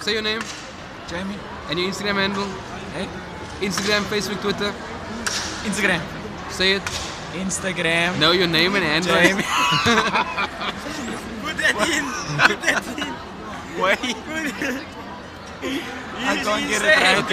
Say your name Jamie. and your Instagram handle. Hey? Instagram, Facebook, Twitter. Instagram. Say it. Instagram. Know your name and handle. Jamie. Put that in. Put that in. Wait. I can't get it.